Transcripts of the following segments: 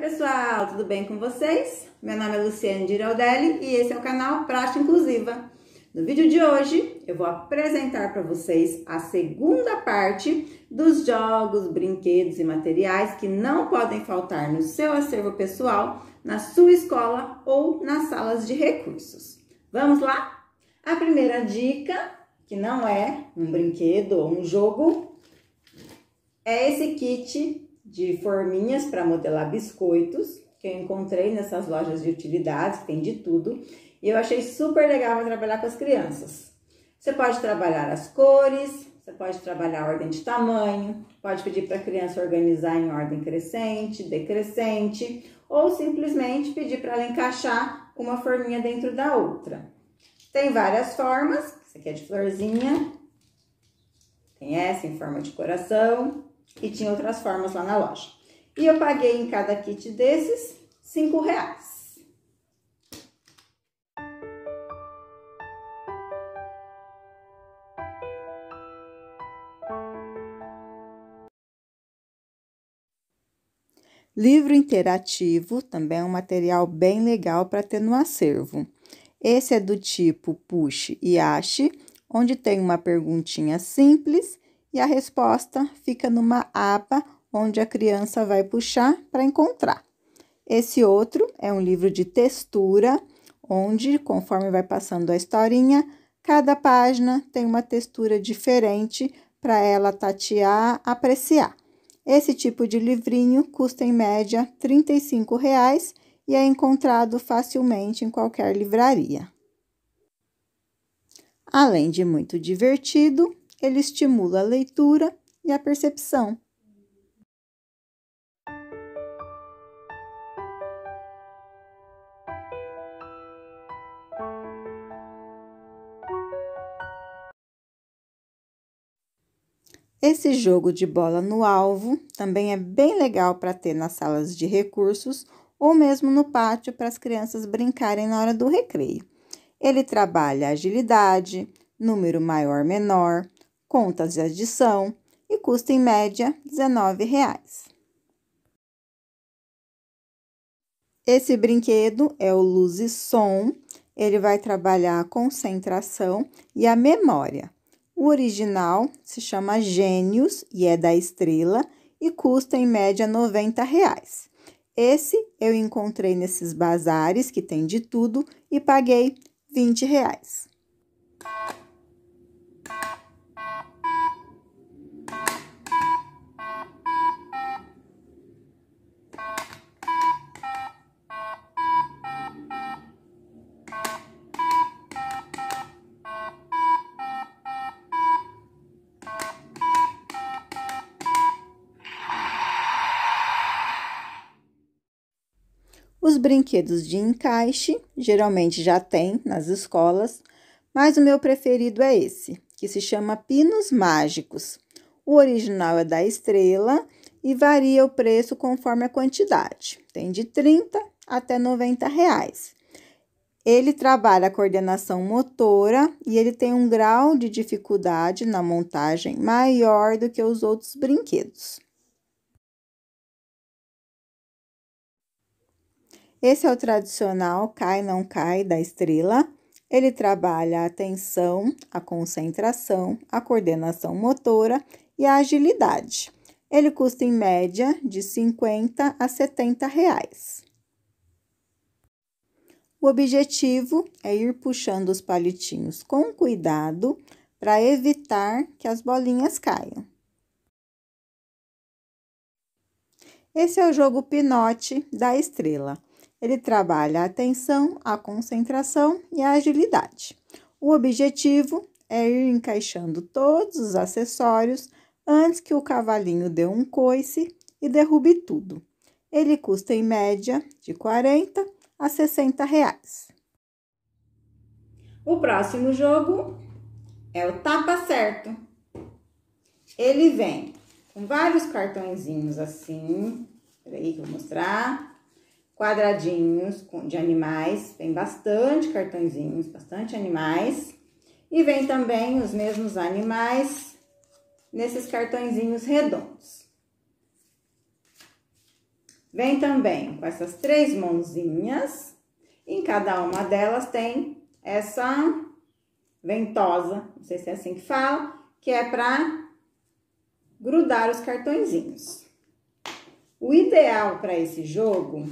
pessoal, tudo bem com vocês? Meu nome é Luciane Giraldelli e esse é o canal Prática Inclusiva. No vídeo de hoje eu vou apresentar para vocês a segunda parte dos jogos, brinquedos e materiais que não podem faltar no seu acervo pessoal, na sua escola ou nas salas de recursos. Vamos lá? A primeira dica, que não é um brinquedo ou um jogo, é esse kit de forminhas para modelar biscoitos, que eu encontrei nessas lojas de utilidades, tem de tudo, e eu achei super legal trabalhar com as crianças. Você pode trabalhar as cores, você pode trabalhar a ordem de tamanho, pode pedir para a criança organizar em ordem crescente, decrescente, ou simplesmente pedir para ela encaixar uma forminha dentro da outra. Tem várias formas, essa aqui é de florzinha, tem essa em forma de coração, e tinha outras formas lá na loja. E eu paguei em cada kit desses cinco reais. Livro interativo também é um material bem legal para ter no acervo. Esse é do tipo Push e Ache, onde tem uma perguntinha simples e a resposta fica numa aba onde a criança vai puxar para encontrar. Esse outro é um livro de textura, onde, conforme vai passando a historinha, cada página tem uma textura diferente para ela tatear, apreciar. Esse tipo de livrinho custa em média 35 reais e é encontrado facilmente em qualquer livraria. Além de muito divertido, ele estimula a leitura e a percepção. Esse jogo de bola no alvo também é bem legal para ter nas salas de recursos ou mesmo no pátio para as crianças brincarem na hora do recreio. Ele trabalha agilidade, número maior-menor, contas de adição e custa em média R$19,00. Esse brinquedo é o Luz e Som, ele vai trabalhar a concentração e a memória. O original se chama Gênios e é da Estrela e custa em média 90 reais. Esse eu encontrei nesses bazares que tem de tudo e paguei 20 reais. Os brinquedos de encaixe geralmente já tem nas escolas, mas o meu preferido é esse, que se chama Pinos Mágicos. O original é da Estrela e varia o preço conforme a quantidade. Tem de 30 até 90 reais. Ele trabalha a coordenação motora e ele tem um grau de dificuldade na montagem maior do que os outros brinquedos. Esse é o tradicional cai não cai da estrela. Ele trabalha a atenção, a concentração, a coordenação motora e a agilidade. Ele custa em média de 50 a 70 reais. O objetivo é ir puxando os palitinhos com cuidado para evitar que as bolinhas caiam. Esse é o jogo Pinote da Estrela. Ele trabalha a atenção, a concentração e a agilidade. O objetivo é ir encaixando todos os acessórios antes que o cavalinho dê um coice e derrube tudo. Ele custa em média de 40 a 60 reais. O próximo jogo é o tapa certo. Ele vem com vários cartõezinhos assim. Peraí que eu vou mostrar quadradinhos de animais, vem bastante cartõezinhos, bastante animais. E vem também os mesmos animais nesses cartõezinhos redondos. Vem também com essas três mãozinhas. Em cada uma delas tem essa ventosa, não sei se é assim que fala, que é para grudar os cartõezinhos. O ideal para esse jogo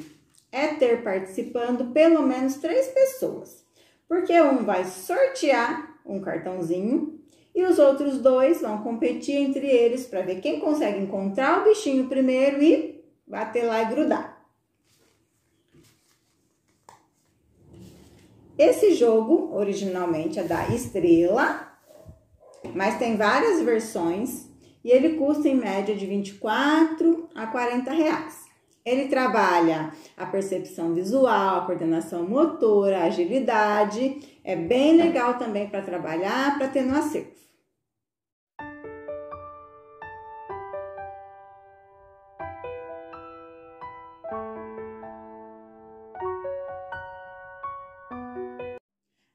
é ter participando pelo menos três pessoas, porque um vai sortear um cartãozinho e os outros dois vão competir entre eles para ver quem consegue encontrar o bichinho primeiro e bater lá e grudar. Esse jogo originalmente é da Estrela, mas tem várias versões e ele custa em média de 24 a 40 reais. Ele trabalha a percepção visual, a coordenação motora, a agilidade. É bem legal também para trabalhar, para ter no acervo.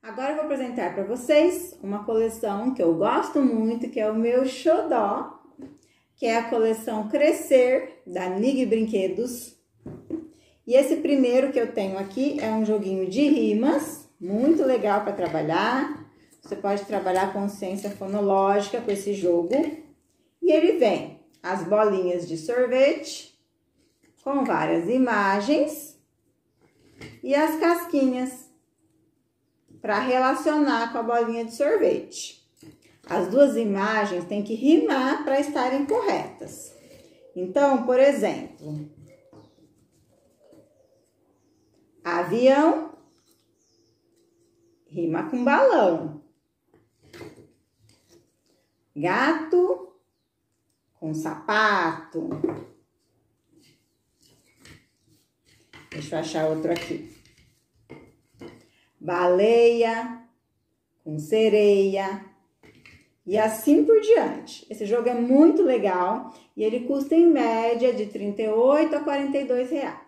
Agora eu vou apresentar para vocês uma coleção que eu gosto muito, que é o meu xodó, que é a coleção Crescer, da Nig Brinquedos. E esse primeiro que eu tenho aqui é um joguinho de rimas, muito legal para trabalhar. Você pode trabalhar consciência fonológica com esse jogo. E ele vem as bolinhas de sorvete, com várias imagens, e as casquinhas para relacionar com a bolinha de sorvete. As duas imagens têm que rimar para estarem corretas. Então, por exemplo, avião rima com balão. Gato com sapato. Deixa eu achar outro aqui. Baleia com sereia e assim por diante. Esse jogo é muito legal e ele custa em média de 38 a 42 reais.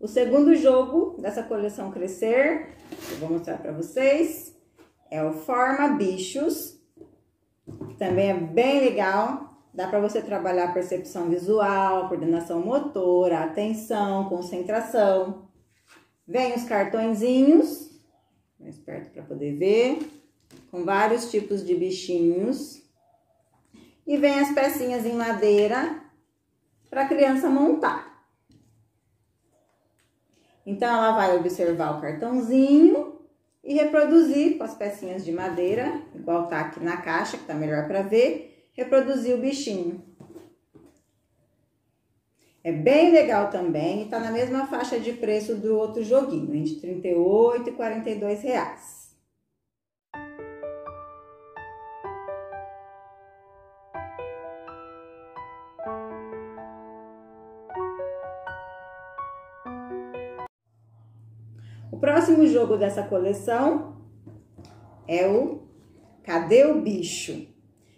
O segundo jogo dessa coleção Crescer, eu vou mostrar para vocês, é o Forma Bichos, também é bem legal. Dá para você trabalhar percepção visual, coordenação motora, atenção, concentração. Vem os cartõezinhos, mais perto para poder ver, com vários tipos de bichinhos. E vem as pecinhas em madeira para a criança montar. Então, ela vai observar o cartãozinho e reproduzir com as pecinhas de madeira, igual tá aqui na caixa, que tá melhor para ver, reproduzir o bichinho. É bem legal também e tá na mesma faixa de preço do outro joguinho, entre 38 e 42 reais. Próximo jogo dessa coleção é o Cadê o Bicho?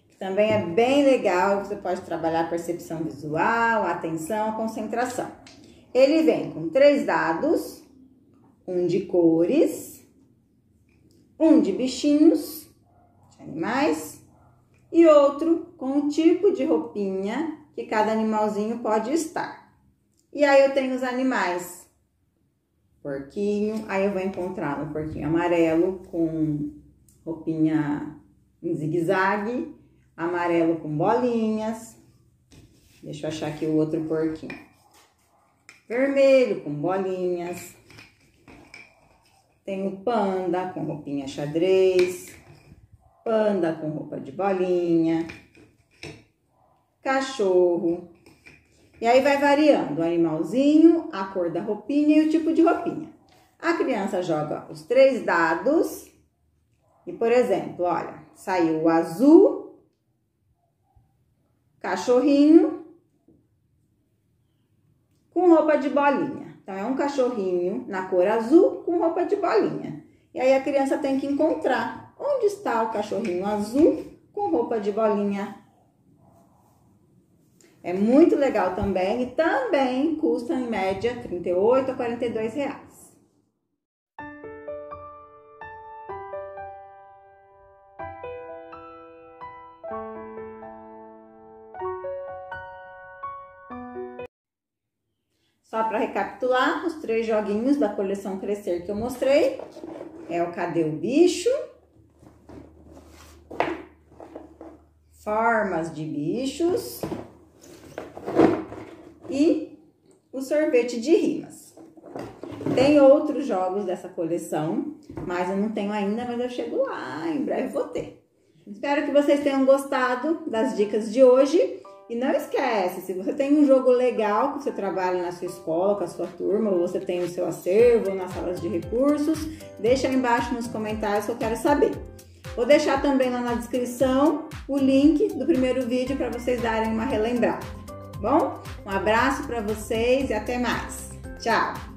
Que também é bem legal, você pode trabalhar percepção visual, atenção, concentração. Ele vem com três dados, um de cores, um de bichinhos, de animais, e outro com o tipo de roupinha que cada animalzinho pode estar. E aí eu tenho os animais porquinho. Aí eu vou encontrar no porquinho amarelo com roupinha em zigue-zague, amarelo com bolinhas. Deixa eu achar aqui o outro porquinho. Vermelho com bolinhas. Tem o panda com roupinha xadrez. Panda com roupa de bolinha. Cachorro e aí vai variando o animalzinho, a cor da roupinha e o tipo de roupinha. A criança joga os três dados e, por exemplo, olha, saiu o azul, cachorrinho com roupa de bolinha. Então, é um cachorrinho na cor azul com roupa de bolinha. E aí a criança tem que encontrar onde está o cachorrinho azul com roupa de bolinha É muito legal também e também custa em média 38 a 42 reais. Só para recapitular, os três joguinhos da coleção Crescer que eu mostrei. É o Cadê o Bicho, Formas de Bichos e o Sorvete de Rimas. Tem outros jogos dessa coleção, mas eu não tenho ainda, mas eu chego lá, em breve vou ter. Espero que vocês tenham gostado das dicas de hoje. E não esquece, se você tem um jogo legal que você trabalha na sua escola, com a sua turma, ou você tem no seu acervo, nas salas de recursos, deixa aí embaixo nos comentários que eu quero saber. Vou deixar também lá na descrição o link do primeiro vídeo para vocês darem uma relembrada. Bom, um abraço para vocês e até mais. Tchau!